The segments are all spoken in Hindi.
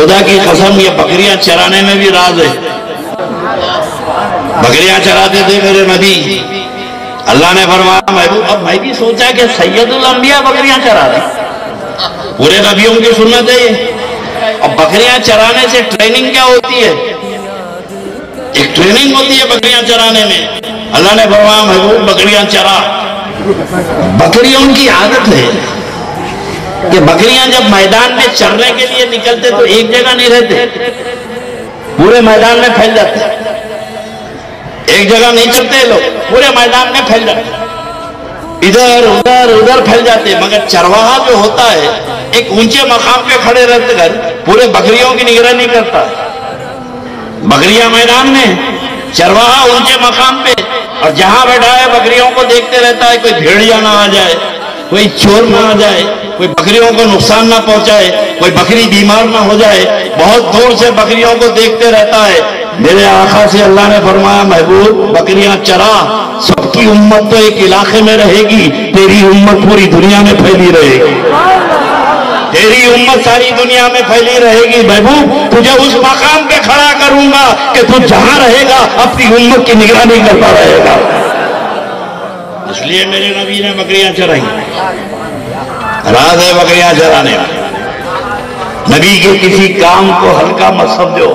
खुदा की कसम, ये बकरियाँ चराने में भी राज है। बकरियाँ चराते थे मेरे नबी। अल्लाह ने फरमाया, महबूब, अब मैं भी सोचा कि सैयदुल अंबिया बकरियाँ चरा रहे पूरे नबियों की सुन्नत है अब बकरियाँ चराने से ट्रेनिंग क्या होती है? एक ट्रेनिंग होती है बकरियाँ चराने में। अल्लाह ने फरमाया, महबूब, बकरियाँ चरा। बकरियों की आदत है। कि बकरियाँ जब मैदान में चरने के लिए निकलते तो एक जगह नहीं रहते। पूरे मैदान में फैल जाते। एक जगह नहीं चलते लोग, पूरे मैदान में फैल जाते। इधर, उधर उधर फैल जाते, मगर चरवाहा जो होता है, एक ऊँचे मकाम पे खड़े रहते कर पूरे बकरियों की निगरानी करता। बकरियाँ मैदान में, चरवाहा ऊँचे मकाम पे, और जहाँ बैठा है बकरियों को देखते रहता है, कोई भेड़िया ना आ जाए। कोई चोर ना आ जाए, कोई बकरियों को नुकसान ना पहुँचाए, कोई बकरी बीमार ना हो जाए, बहुत दूर से बकरियों को देखते रहता है। मेरे आखा से अल्लाह ने फरमाया, महबूब, बकरियाँ चरा, सबकी उम्मत तो एक इलाके में रहेगी, तेरी उम्मत पूरी दुनिया में फैली रहेगी। तेरी उम्मत सारी दुनिया में फैली रहेगी। महबूब, तुझे उस मकाम पे खड़ा करूँगा कि तू जहाँ रहेगा, अपनी उम्मत की निगरानी करता रहेगा। इसलिए मेरे नबी ने बकरियाँ चराई। राज है बकरियाँ चराने। नबी के किसी काम को हल्का मत समझो।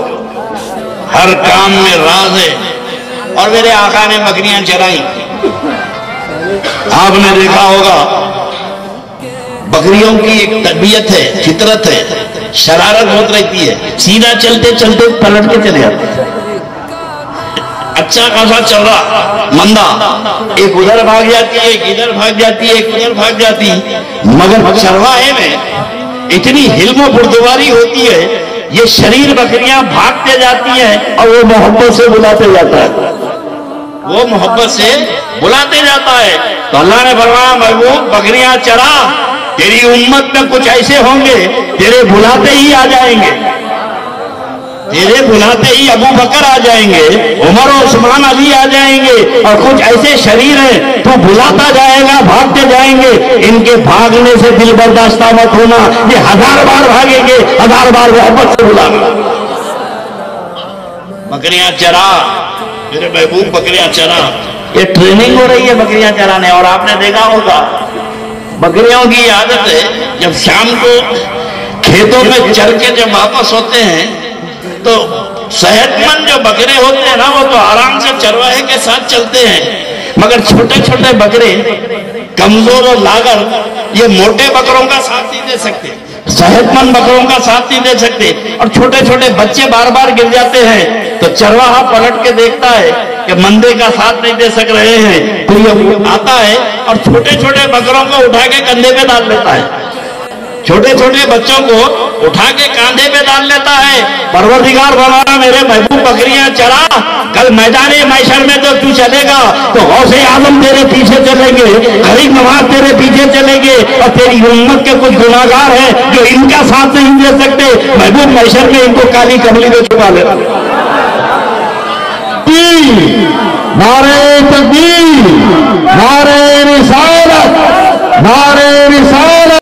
हर काम में राज है। और मेरे आका ने बकरियाँ चराई। आपने देखा होगा, बकरियों की एक तबीयत है, फितरत है। शरारत बहुत रहती है। सीधा चलते चलते पलट के चले जाते हैं। अच्छा खासा चल रहा। मंदा, एक उधर भाग जाती है, एक इधर भाग जाती है, एक उधर भाग जाती मगर चरवाहे में, इतनी हिल्म बुर्दवारी होती है, ये शरीर बकरियाँ भागते जाती हैं और वो मोहब्बत से बुलाते जाता है। वो मोहब्बत से बुलाते जाता है। तो अल्लाह ने फरमाया, महबूब, बकरियाँ चरा, तेरी उम्मत में कुछ ऐसे होंगे, तेरे बुलाते ही आ जाएँगे। तेरे बुलाते ही अबू बकर आ जाएँगे, उमर और उस्मान अली आ जाएँगे, और कुछ ऐसे शरीर हैं तो बुलाता जाएगा, भागते जाएँगे, इनके भागने से दिल बर्दाश्ता मत होना, ये हज़ार बार भागेंगे, हज़ार बार मोहब्बत से बुलाना। बकरियाँ चरा, मेरे महबूब बकरियाँ चरा। ये ट्रेनिंग हो रही है बकरियाँ चराने, और आपने देखा होगा, बकरियों की आदत है, जब शाम को खेतों में चर के जब वापस होते हैं तो सेहतमंद जो बकरे होते हैं ना, वो तो आराम से चरवाहे के साथ चलते हैं। मगर छोटे छोटे बकरे, कमज़ोर और लागर, ये मोटे बकरों का साथ नहीं दे सकते, सेहतमंद बकरों का साथ नहीं दे सकते। और छोटे छोटे बच्चे बार बार गिर जाते हैं तो चरवाहा पलट के देखता है कि मंदे का साथ नहीं दे सक रहे हैं। तो ये आता है और छोटे छोटे बकरों को उठा के कंधे पे डाल लेता है। छोटे छोटे बच्चों को उठा के कांधे पे डाल लेता है। परवरदिगार बनाना मेरे महबूब बकरियाँ चरा कल मैदान मैशर में जब तू चलेगा तो हौसे आलम तेरे पीछे चलेंगे, गरीब नवाज़ तेरे पीछे चलेंगे, और तेरी उम्मत के कुछ गुनागार हैं जो इनका साथ नहीं दे सकते। महबूब मैशर में इनको काली कमली में छुपा लेता नारे तकबीर।